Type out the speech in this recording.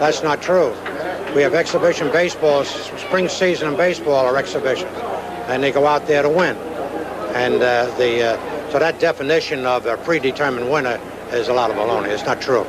That's not true. We have exhibition baseball, spring season and baseball are exhibition, and they go out there to win. And uh, the uh, so that definition of a predetermined winner is a lot of baloney. It's not true.